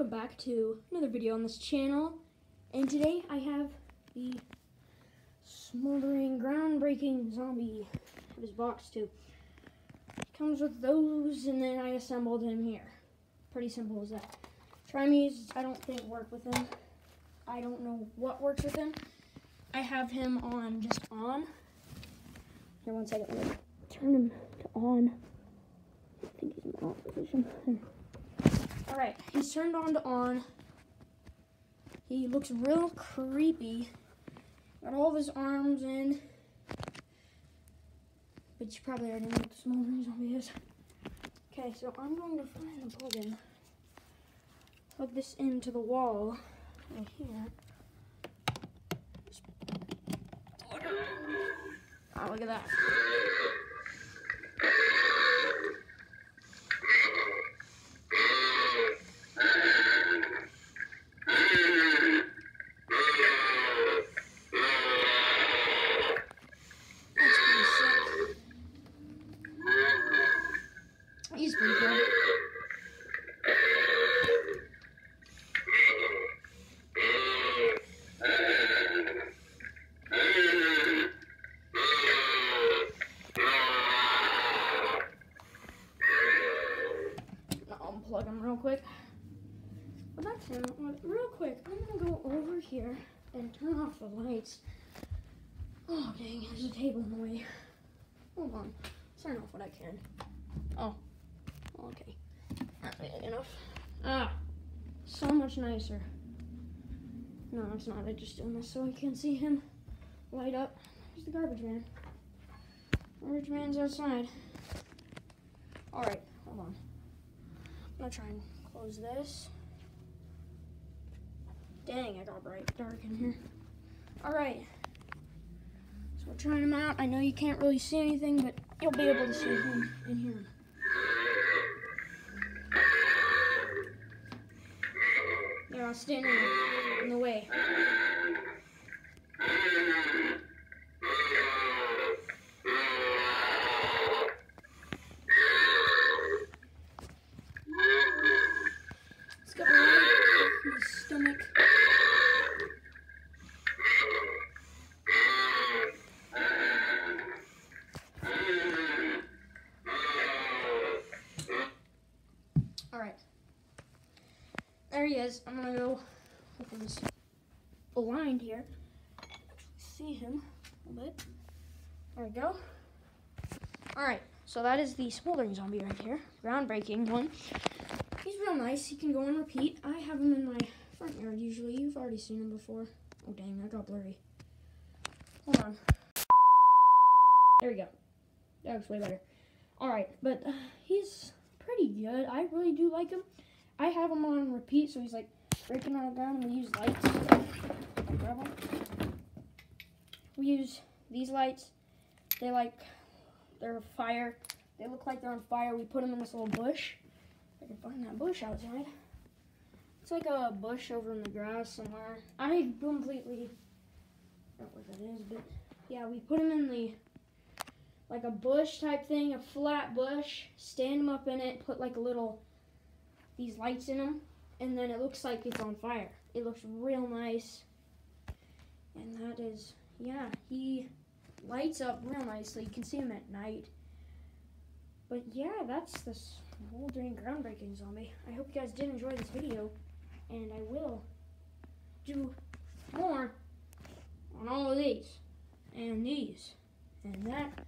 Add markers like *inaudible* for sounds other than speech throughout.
welcome back to another video on this channel. And today I have the smoldering, groundbreaking zombie. I have his box too. Comes with those, and then I assembled him here. Pretty simple as that. Trimes, I don't think work with him. I don't know what works with him. I have him on just on. Here, one second. Turn him to on. I think he's in the off position. Alright, he's turned on to on. He looks real creepy. Got all of his arms in. But you probably already know what the smoldering zombie is. Okay, so I'm going to find the plug in. Plug this into the wall right here. Oh, look at that. Real quick. But that's him. Real quick, I'm gonna go over here and turn off the lights. Oh dang, there's a table in the way. Hold on. Turn off what I can. Oh. Okay. Not big enough. Ah. So much nicer. No, it's not. I'm just doing this so I can see him light up. There's the garbage man. Garbage man's outside. Alright, hold on. I'm gonna try and close this. Dang, I got bright dark in here. Alright. So we're trying him out. I know you can't really see anything, but you'll be able to see him in here. him. Yeah, I'll stand in, in the way. Is. I'm gonna go hopefully he's aligned here. See him a little bit. There we go. Alright, so that is the smoldering zombie right here. Groundbreaking one. He's real nice. He can go and repeat. I have him in my front yard usually. You've already seen him before. Oh dang, that got blurry. Hold on. There we go. That looks way better. Alright, but uh, he's pretty good. I really do like him. I have him on repeat, so he's like breaking on the ground. We use lights. We use these lights. They like they're fire. They look like they're on fire. We put them in this little bush. I can find that bush outside. It's like a bush over in the grass somewhere. I completely don't know what that is, but yeah, we put them in the like a bush type thing, a flat bush. Stand them up in it. Put like a little these lights in them, and then it looks like it's on fire. It looks real nice, and that is yeah. He lights up real nicely. You can see him at night. But yeah, that's the smoldering groundbreaking zombie. I hope you guys did enjoy this video, and I will do more on all of these, and these, and that,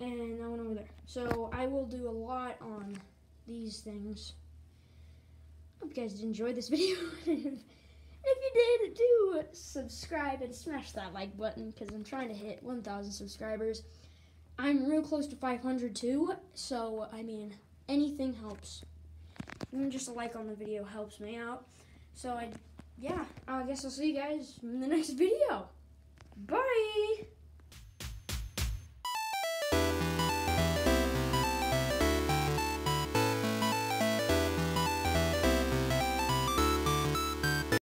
and that one over there. So I will do a lot on these things. Hope you guys did enjoy this *laughs* video. if you did, do subscribe and smash that like button because I'm trying to hit 1,000 subscribers. I'm real close to 500 too, so I mean, anything helps. Even just a like on the video helps me out. So I, yeah, I guess I'll see you guys in the *laughs* next video. Bye!